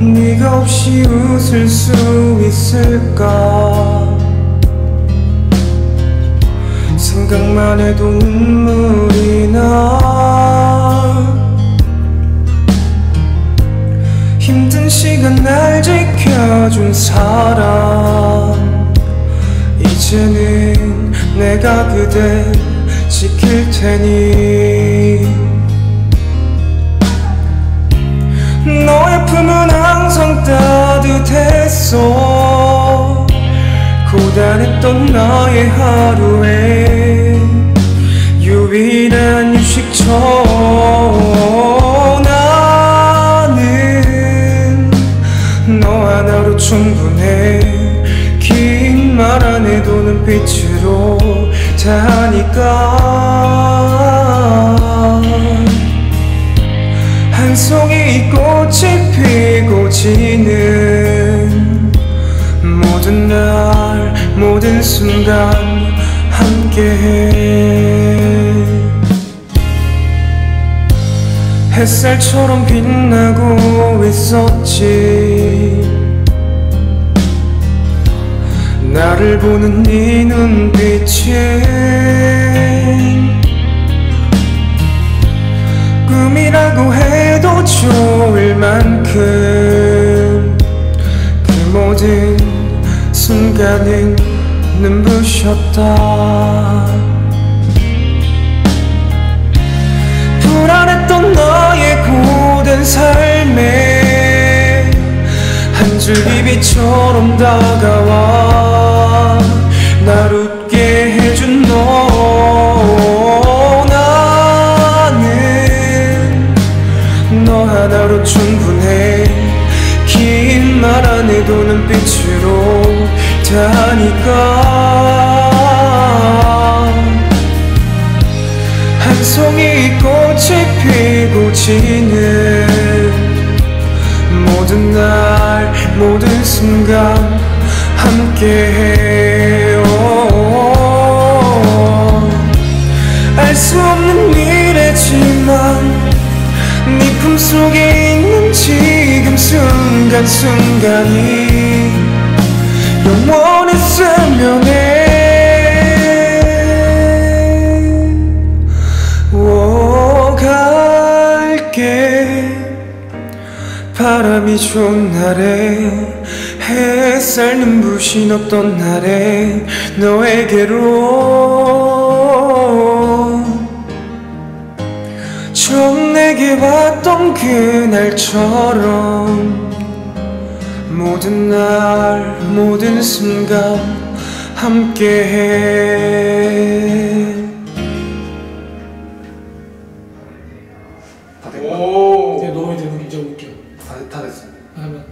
네가 없이 웃을 수 있을까? 생각만 해도 눈물이 나. 힘든 시간 날 지켜준 사람 이제는 내가 그대 지킬 테니 고단했던 나의 하루에 유일한 휴식처. 나는 너 하나로 충분해. 긴 말안 해도 눈빛으로 다 하니까. 한 송이 꽃이 피고 지는 순간 함께해. 햇살처럼 빛나고 있었지. 나를 보는 네 눈빛에 꿈이라고 해도 좋을 만큼 그 모든 순간은 눈부셨다. 불안했던 너의 고된 삶에 한 줄기 빛처럼 다가와. 날 웃게 해준 너 나는 너 하나로 충분해. 긴 말 안 해도 눈빛으로 다 하니까? 한 송이 꽃이 피고 지는 모든 날 모든 순간 함께해요. 알 수 없는 미래지만 네 품속에 있는 지금 순간순간이 영원했으면 해 오, 갈게. 바람이 좋은 날에 햇살 눈부신 어떤 날에 너에게로 처음 내게 왔던 그날처럼 모든 날 모든 순간 함께해 오. 이제 녹음이 되면 굉장히 웃겨. 다, 다 됐습니다. 하면